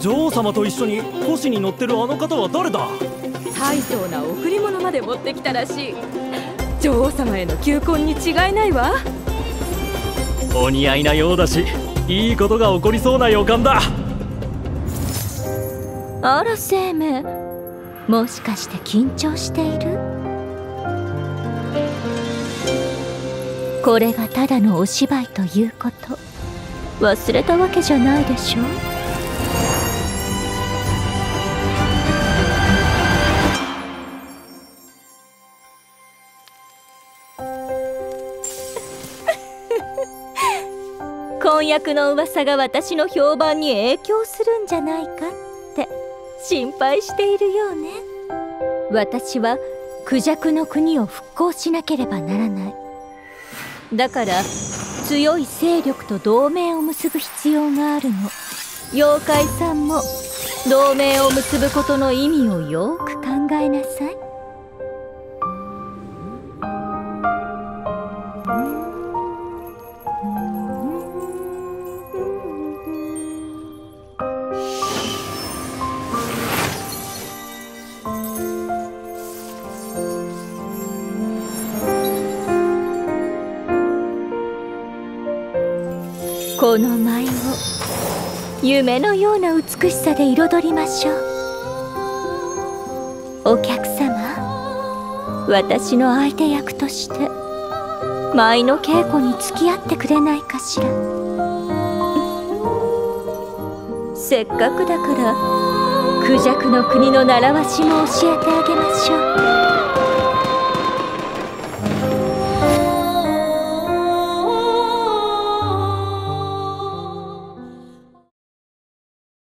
女王様と一緒に星に乗ってるあの方は誰だ？大層な贈り物まで持ってきたらしい。女王様への求婚に違いないわ。お似合いなようだしいいことが起こりそうな予感だ。あら生命もしかして緊張している？これがただのお芝居ということ。忘れたわけじゃないでしょ婚約の噂が私の評判に影響するんじゃないかって心配しているようね。私はクジャクの国を復興しなければならない。だから強い勢力と同盟を結ぶ必要があるの。妖怪さんも同盟を結ぶことの意味をよく考えなさい。この舞を夢のような美しさで彩りましょう。お客様私の相手役として舞の稽古に付き合ってくれないかしら。せっかくだからクジャクの国の習わしも教えてあげま